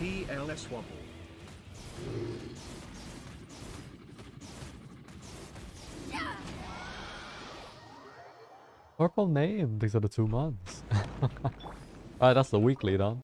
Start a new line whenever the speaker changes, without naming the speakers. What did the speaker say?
PLS wobble.
Purple name. These are the two months. Alright, that's the weekly done.